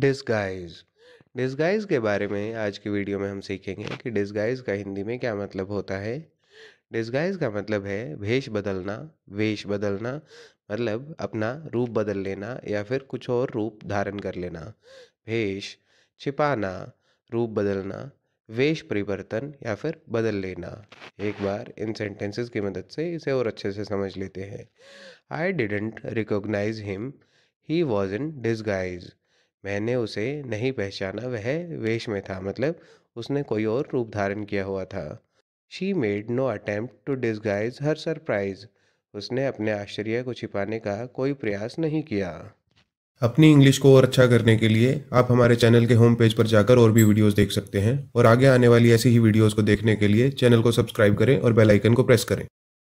Disguise disguise के बारे में आज की वीडियो में हम सीखेंगे कि डिस्गाइज का हिंदी में क्या मतलब होता है। डिस्गाइज का मतलब है भेष बदलना, वेश बदलना मतलब अपना रूप बदल लेना या फिर कुछ और रूप धारण कर लेना। भेष छिपाना, रूप बदलना, वेश परिवर्तन या फिर बदल लेना। एक बार इन सेंटेंसेस की मदद से इसे और अच्छे से समझ लेते हैं। I didn't recognise him he was in disguise मैंने उसे नहीं पहचाना, वह वेश में था मतलब उसने कोई और रूप धारण किया हुआ था। She made no attempt to disguise her surprise उसने अपने आश्चर्य को छिपाने का कोई प्रयास नहीं किया। अपनी इंग्लिश को और अच्छा करने के लिए आप हमारे चैनल के होम पेज पर जाकर और भी वीडियोस देख सकते हैं। और आगे आने वाली ऐसी ही वीडियोस को देखने के लिए चैनल को सब्सक्राइब करें और बेल आइकन को प्रेस करें।